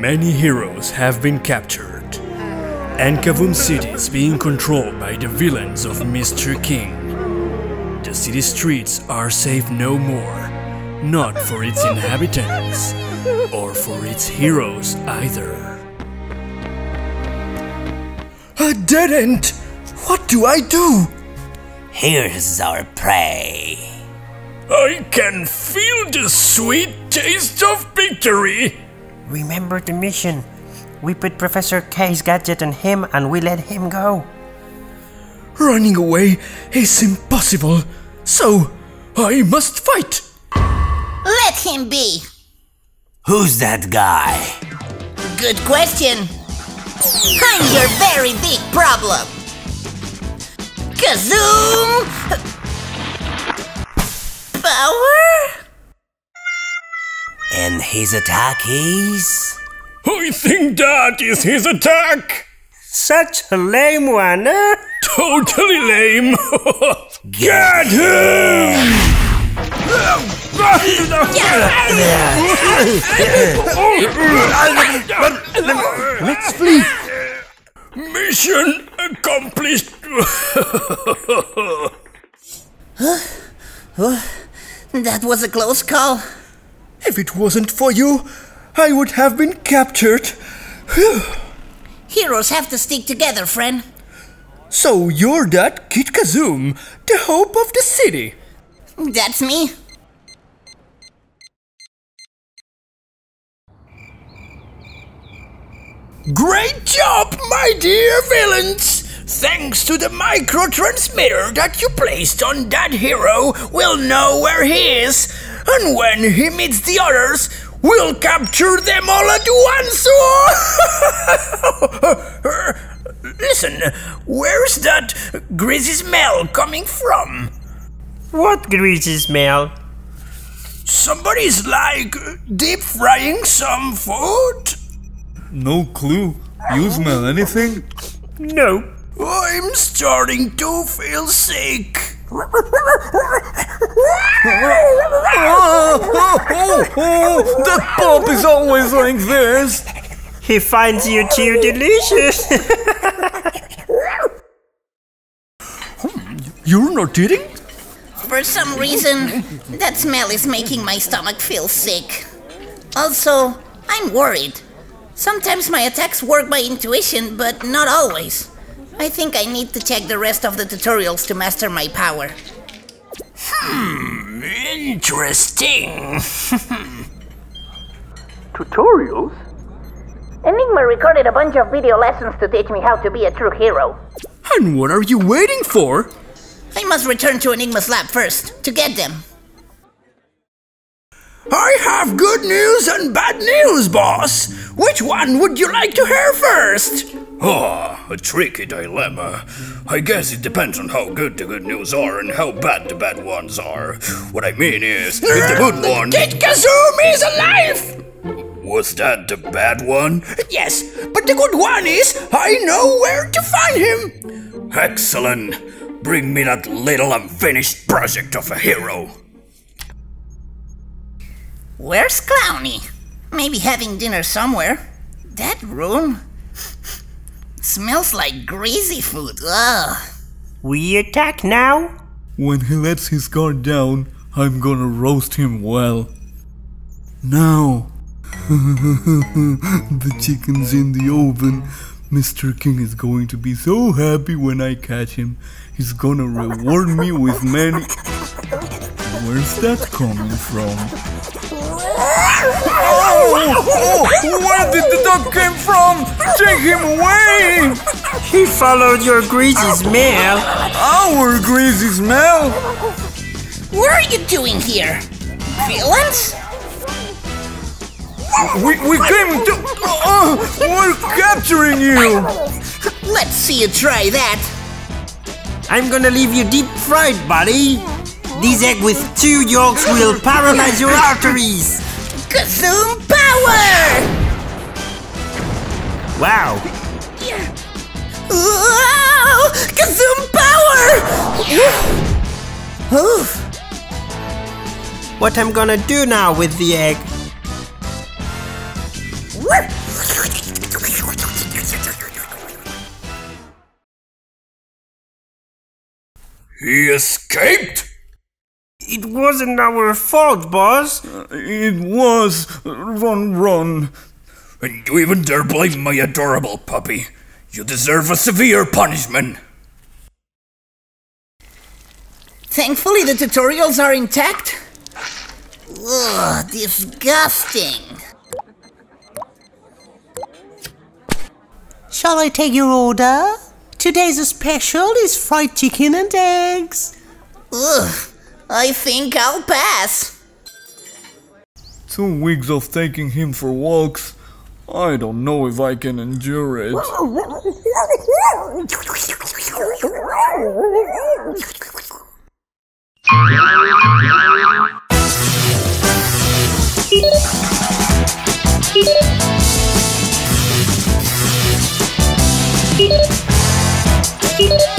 many heroes have been captured, and Kaboom City is being controlled by the villains of Mr. King. The city streets are safe no more, not for its inhabitants, or for its heroes either. A dead end! What do I do? Here's our prey. I can feel the sweet taste of victory! Remember the mission. We put Professor K's gadget on him and we let him go. Running away is impossible, so I must fight! Let him be. Who's that guy? Good question. I'm your very big problem. Kazoom! Power? And his attack is. I think that is his attack! Such a lame one, eh? Totally lame! Get him! Let's flee! Mission accomplished! huh? That was a close call. If it wasn't for you, I would have been captured. Heroes have to stick together, friend. So you're that Kid Kazoom, the hope of the city. That's me. Great job, my dear villains! Thanks to the microtransmitter that you placed on that hero, we'll know where he is, and when he meets the others, we'll capture them all at once! Listen, where's that greasy smell coming from? What greasy smell? Somebody's like deep frying some food? No clue. You smell anything? No. I'm starting to feel sick. That pop is always like this. He finds you too delicious. You're not eating? For some reason, that smell is making my stomach feel sick. Also, I'm worried. Sometimes my attacks work by intuition, but not always. I think I need to check the rest of the tutorials to master my power. Hmm, interesting. Tutorials? Enigma recorded a bunch of video lessons to teach me how to be a true hero. And what are you waiting for? I must return to Enigma's lab first to get them. I have good news and bad news, boss. Which one would you like to hear first? Ah, a tricky dilemma. I guess it depends on how good the good news are and how bad the bad ones are. What I mean is, if the good one Kid Kazoom is alive! was that the bad one, Yes, but the good one is I know where to find him. excellent. Bring me that little unfinished project of a hero. Where's Clowny? Maybe having dinner somewhere. That room smells like greasy food. Ugh. we attack now? When he lets his guard down, I'm gonna roast him well. Now. the chicken's in the oven. Mr. King is going to be so happy when I catch him. He's gonna reward me with many. Where's that coming from? Where did the dog came from? Take him away! He followed your greasy smell. Our greasy smell! What are you doing here? Villains? We, we came to. Uh, we're capturing you! Let's see you try that. I'm gonna leave you deep fried, buddy. This egg with two yolks will paralyze your arteries. Kazoo power! Wow. Yeah. Wow! Kazoom power! Oof. What I'm gonna do now with the egg? He escaped? It wasn't our fault, boss. Uh, it was. Run, run. And you even dare blame my adorable puppy. You deserve a severe punishment. Thankfully, the tutorials are intact. Ugh, disgusting. Shall I take your order? Today's special is fried chicken and eggs. Ugh, I think I'll pass. Two weeks of taking him for walks. I don't know if I can endure it. Thank